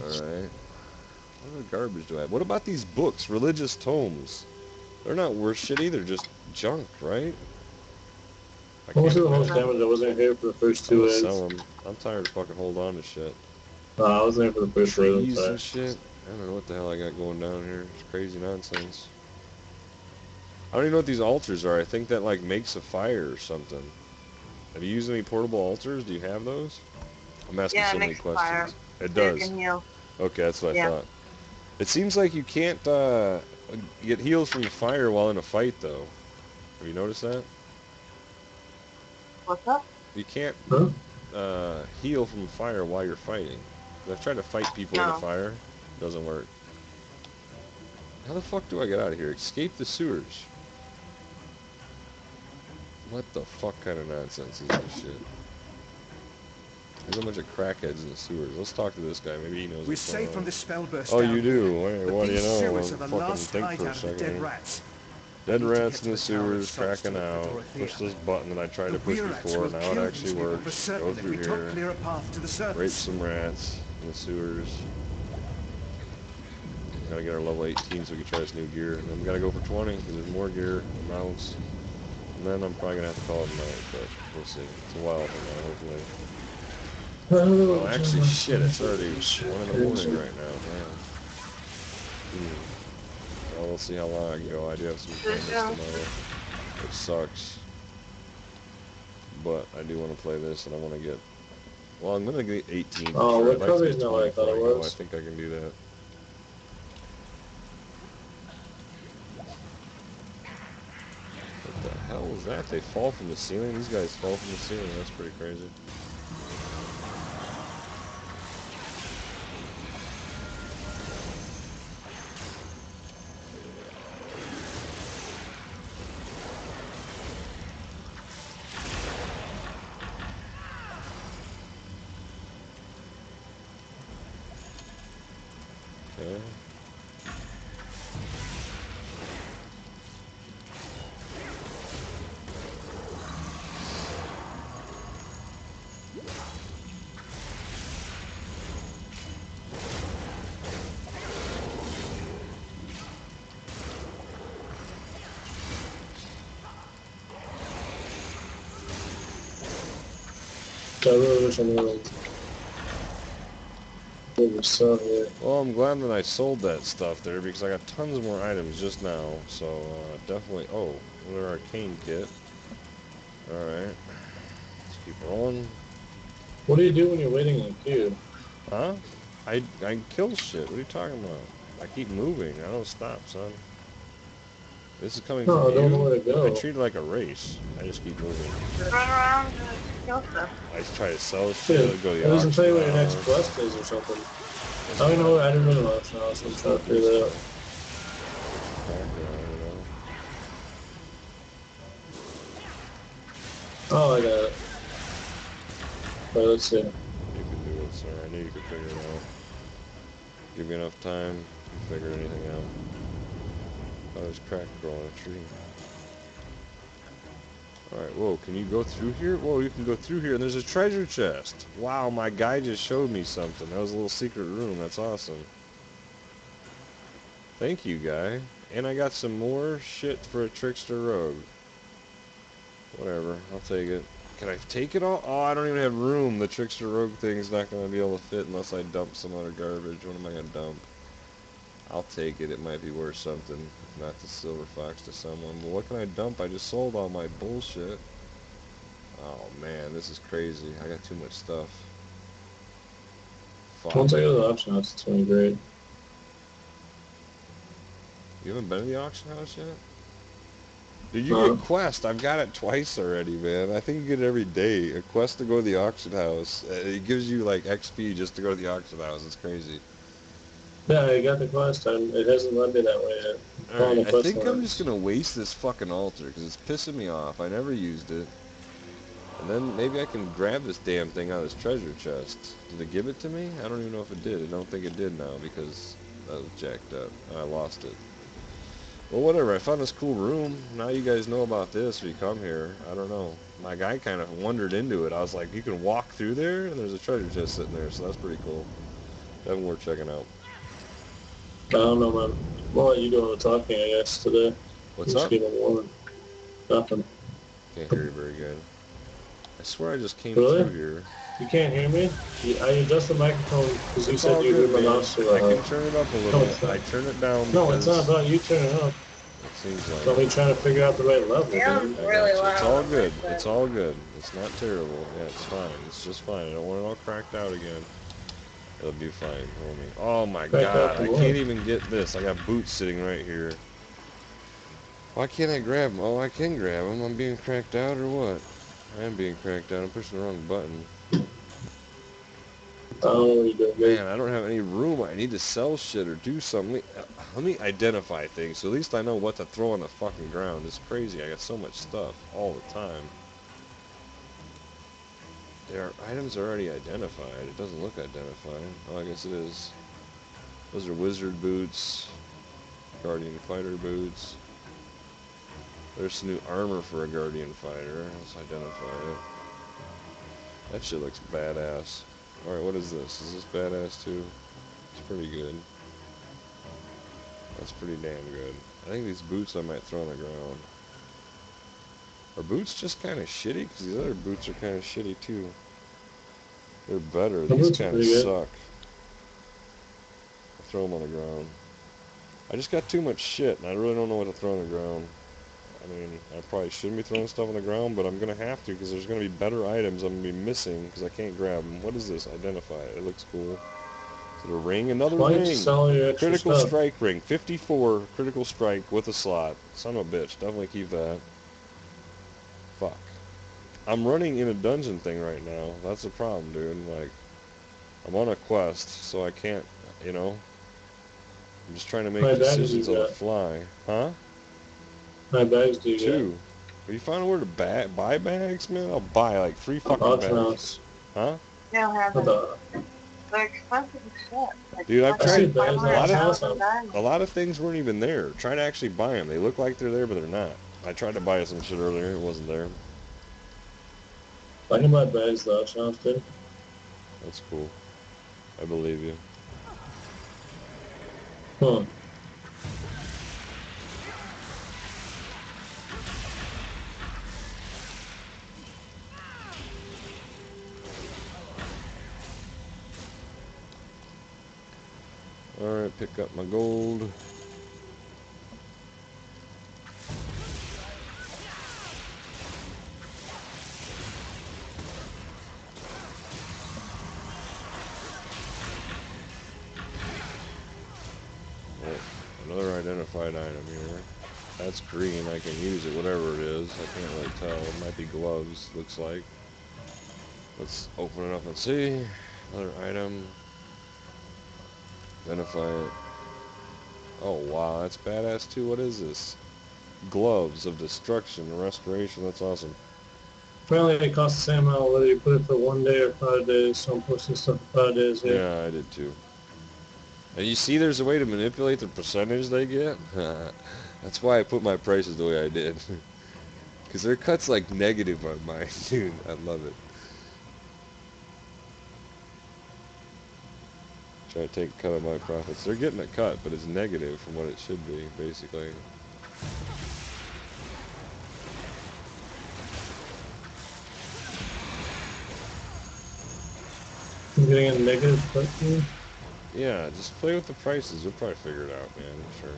Alright. What other garbage do I have? What about these books? Religious tomes. They're not worth shit either, just junk, right? I What was can't the most damage? Uh, I wasn't here for the first I'm two gonna ends. I'm tired of fucking hold on to shit. No, I wasn't here for the first. I'm Trees and shit. I don't know what the hell I got going down here. It's crazy nonsense. I don't even know what these altars are. I think that like makes a fire or something. Have you used any portable altars? Do you have those? I'm asking Yeah, so many makes a fire. questions. It So you does. can heal. Okay, that's what I thought. It seems like you can't uh, get healed from fire while in a fight, though. Have you noticed that? What's up? You can't Huh? uh, heal from fire while you're fighting. I've tried to fight people in No. the fire. It doesn't work. How the fuck do I get out of here? Escape the sewers. What the fuck kind of nonsense is this shit? There's a bunch of crackheads in the sewers. Let's talk to this guy. Maybe he knows We're safe from the spell burst Oh, you do? Wait, what do you know? sewers I'll are the fucking think for a second. dead rats. Dead rats in the the sewers, cracking to out. Push this button that I tried to The push before. Now it actually works. Go through we here. clear a path to the. Rape some rats in the sewers. Gotta get our level 18 so we can try this new gear. And then we gotta go for 20 because there's more gear, mounts. And then I'm probably gonna have to call it a night, but we'll see. It's a while from now, hopefully. Oh, Well, actually, shit, it's already 1 in the morning right now. Damn. Hmm. Well, we'll see how long I can go. I do have some appointments tomorrow, It sucks. But I do want to play this, and I want to get. Well, I'm gonna get 18. Oh, sure. what I'd like to cover's get not I thought it before go. was. I think I can do that. What the hell is that? They fall from the ceiling? These guys fall from the ceiling. That's pretty crazy. I really wish I knew like, what was selling it. Well, I'm glad that I sold that stuff there because I got tons more items just now. So uh, definitely. Oh, another arcane kit. All right. Let's keep rolling. What do you do when you're waiting in a queue? Huh? I I kill shit. What are you talking about? I keep moving. I don't stop, son. This is coming No, I from don't you. know where to go. I treat it like a race. I just keep moving. Run around stuff. I try to sell shit. Dude, Go to it the doesn't tell you what your next quest is or something. I don't know. I didn't really know house. I'm trying to figure that out. Don't. Oh, I got it. Alright, let's see. You can do it, sir. I knew you could figure it out. Give me enough time to figure anything out. Oh, there's crack growing a tree. Alright, whoa, can you go through here? Whoa, you can go through here, and there's a treasure chest. Wow, my guy just showed me something. That was a little secret room. That's awesome. Thank you, guy. And I got some more shit for a trickster rogue. Whatever, I'll take it. Can I take it all? Oh, I don't even have room. The trickster rogue thing's not going to be able to fit unless I dump some other garbage. What am I going to dump? I'll take it. It might be worth something. If not the silver fox to someone. But what can I dump? I just sold all my bullshit. Oh, man. This is crazy. I got too much stuff. Fuck. Go to the auction house, it's gonna great. You haven't been to the auction house yet? Did you No. get quest. I've got it twice already, man. I think you get it every day. A quest to go to the auction house. Uh, It gives you like XP just to go to the auction house. It's crazy. Yeah, I got the quest. and it hasn't led me that way yet. I think I'm just gonna waste this fucking altar because it's pissing me off. I never used it. And then maybe I can grab this damn thing out of this treasure chest. Did it give it to me? I don't even know if it did. I don't think it did now because that was jacked up. I lost it. Well, whatever. I found this cool room. Now you guys know about this if you come here. I don't know. My guy kind of wandered into it. I was like, you can walk through there, and there's a treasure chest sitting there, so that's pretty cool. Definitely worth checking out. I don't know, man. Well, you doing the talking, I guess, today. What's Just up? getting warm. Nothing. Can't hear you very good. I swear I just came Really? through here. You can't hear me? I adjust the microphone because you said you good, heard my man. notes too I can turn it up a little No, bit. I turn it down No, it's not about you turning it up. it seems It's like only trying to figure out the right level. Yeah. I got really you. It's all good. It's all good. It's not terrible. Yeah, it's fine. It's just fine. I don't want it all cracked out again. It'll be fine, homie. Oh my out god, I can't even get this. I got boots sitting right here. Why can't I grab them? Oh, I can grab them. I'm being cracked out or what? I am being cracked out. I'm pushing the wrong button. Oh, you good. Man, I don't have any room. I need to sell shit or do something. Let me, uh, let me identify things so at least I know what to throw on the fucking ground. It's crazy. I got so much stuff all the time. Their items are already identified. It doesn't look identified. Oh, I guess it is. Those are wizard boots, guardian fighter boots. There's some new armor for a guardian fighter. Let's identify it. That shit looks badass. Alright, what is this? Is this badass too? It's pretty good. That's pretty damn good. I think these boots I might throw on the ground. Are boots just kind of shitty? Because these other boots are kind of shitty too. They're better. The These kind of suck. I'll throw them on the ground. I just got too much shit, and I really don't know what to throw on the ground. I mean, I probably shouldn't be throwing stuff on the ground, but I'm going to have to because there's going to be better items I'm going to be missing because I can't grab them. What is this? Identify it. It looks cool. Is it a ring? Another ring! sell your extra Critical stuff? strike ring. 54 critical strike with a slot. Son of a bitch. Definitely keep that. Fuck. I'm running in a dungeon thing right now. That's the problem, dude. Like, I'm on a quest, so I can't, you know. I'm just trying to make My bags decisions on the fly. Huh? My bags do you Two. Are you finding where to ba- buy bags, man? I'll buy like three fucking Auction bags. house. Huh? They don't have What them. the? They're expensive shit. Like, Dude, I've tried- a lot of- $500,000. A lot of things weren't even there. Try to actually buy them. They look like they're there, but they're not. I tried to buy some shit earlier. It wasn't there. I can buy bags at the auction house, dude. That's cool. I believe you. Huh. Alright, pick up my gold. Oh, another identified item here. That's green. I can use it, whatever it is. I can't really tell. It might be gloves, looks like. Let's open it up and see. Another item. Identify it. Oh wow, that's badass too. What is this? Gloves of destruction and restoration. That's awesome. Apparently it costs the same amount whether you put it for one day or five days. So I'm posting stuff for five days here. Yeah, I did too. And you see there's a way to manipulate the percentage they get? That's why I put my prices the way I did. Because their cut's like negative on mine, dude. I love it. Try to take a cut of my profits. They're getting a cut, but it's negative from what it should be, basically. I'm getting a negative button. Yeah, just play with the prices. You'll probably figure it out, man. I'm sure.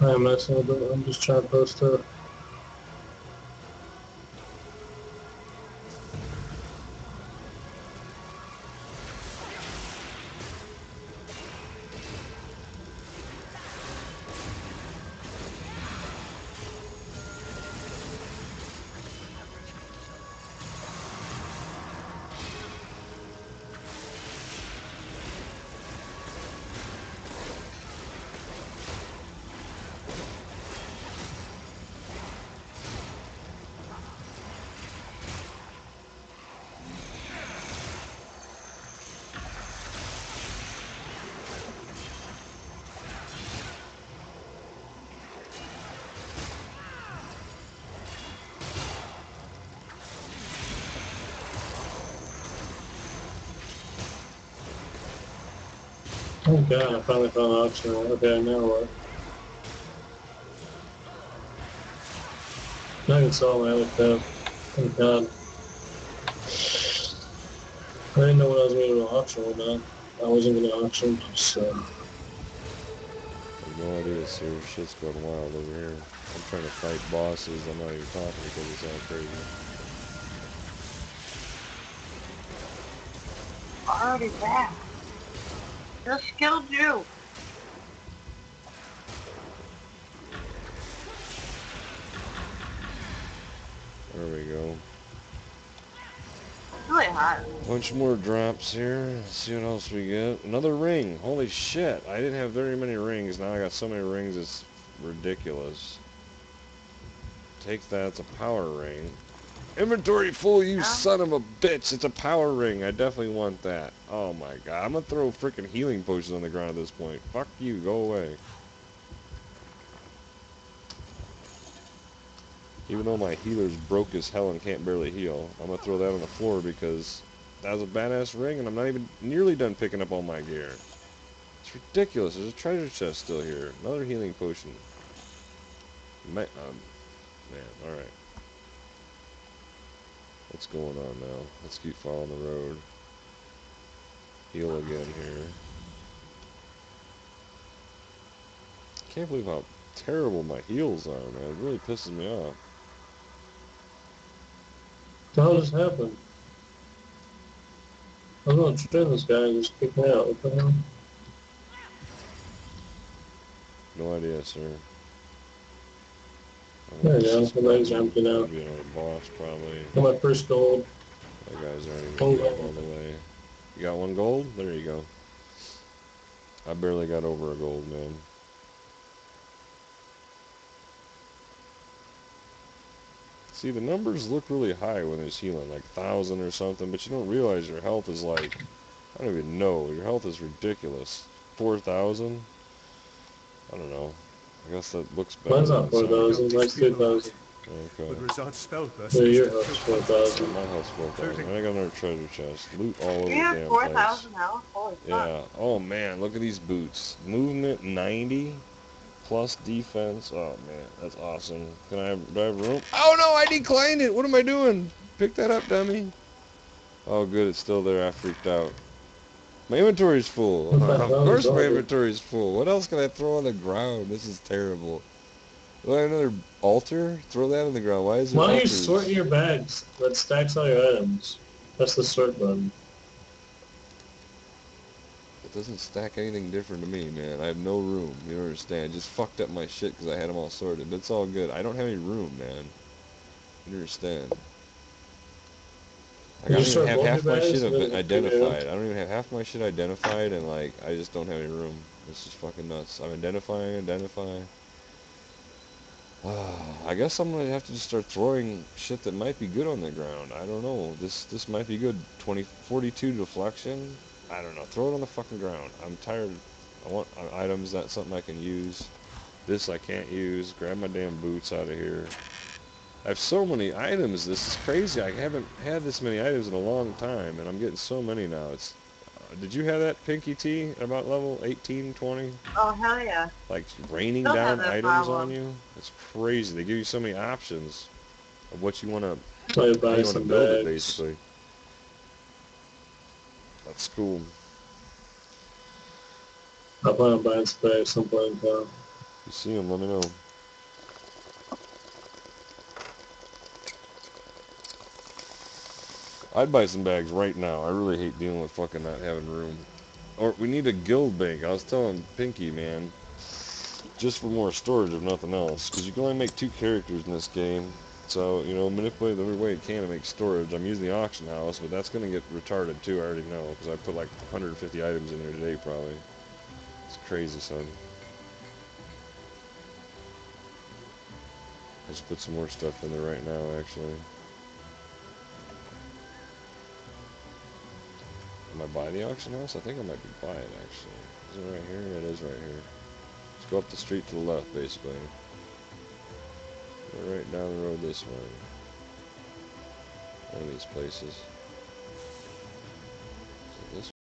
I am it. I'm just trying to post stuff. Oh god, I finally found an auction. Okay, now what? Now I can sell my other crap. Thank god. I didn't know what I was going to auction or not. I wasn't going to auction, so... I have no idea, sir. Shit's going wild over here. I'm trying to fight bosses. I'm not even talking because it's all crazy. Already back. Just killed you. There we go. It's really hot. Bunch more drops here. Let's see what else we get. Another ring. Holy shit. I didn't have very many rings. Now I got so many rings it's ridiculous. Take that. It's a power ring. Inventory full, you Yeah. son of a bitch. It's a power ring. I definitely want that. Oh my god. I'm gonna throw freaking healing potions on the ground at this point. Fuck you. Go away. Even though my healer's broke as hell and can't barely heal, I'm gonna throw that on the floor because that was a badass ring and I'm not even nearly done picking up all my gear. It's ridiculous. There's a treasure chest still here. Another healing potion. Ma um, man, alright. What's going on now? Let's keep following the road. Heal again here. Can't believe how terrible my heals are, man. It really pisses me off. What the hell just happened? I was going to train this guy and just kick me out. What the hell? No idea, sir. There you go. The legs are empty now. Be another boss, probably. Got my first gold. That guy's already yeah. all the way. You got one gold? There you go. I barely got over a gold, man. See, the numbers look really high when there's healing, like 1,000 or something, but you don't realize your health is like, I don't even know, your health is ridiculous. 4,000? I don't know. I guess that looks better. Mine's than not 4,000, mine's 2,000. Okay. Would result spellburst. Yeah, your health's 4,000. My house 4,000. I got another treasure chest. Loot all over You the damn four place. thousand now. Holy fuck. Yeah. Oh man, look at these boots. Movement 90 plus defense. Oh man, that's awesome. Can I have, do I have room? Oh no, I declined it. What am I doing? Pick that up, dummy. Oh good, it's still there. I freaked out. My inventory's full. Of course my inventory's full. What else can I throw on the ground? This is terrible. Do I have another altar? Throw that on the ground. Why is there Why don't you altars? sort your bags? That stacks all your items. That's the sort button. It doesn't stack anything different to me, man. I have no room. You don't understand. Just fucked up my shit because I had them all sorted. But it's all good. I don't have any room, man. You understand? I don't even have half my shit and of- then you identified. I don't even have half my shit identified, and like, I just don't have any room. This is fucking nuts. I'm identifying, identifying. I guess I'm gonna have to just start throwing shit that might be good on the ground. I don't know. This this might be good. 20, 42 deflection. I don't know. Throw it on the fucking ground. I'm tired. I want uh, items. That's something I can use. This I can't use. Grab my damn boots out of here. I have so many items. This is crazy. I haven't had this many items in a long time, and I'm getting so many now. It's. Uh, did you have that Pinky T at about level 18, 20? Oh hell yeah. Like raining Still have down items problem. on you? It's crazy. They give you so many options of what you want to So you buy you want to some build it, basically. That's cool. I plan on buying some bags some point in time. You see them, let me know. I'd buy some bags right now. I really hate dealing with fucking not having room. Or we need a guild bank. I was telling Pinky, man, just for more storage if nothing else, because you can only make two characters in this game. So, you know, manipulate every way you can to make storage. I'm using the auction house, but that's going to get retarded too, I already know, because I put like 150 items in there today probably. It's crazy, son. I just put some more stuff in there right now, actually. I by the auction house? I think I might be by it, actually. Is it right here? It is right here. Let's go up the street to the left, basically. Go right down the road this way. One of these places.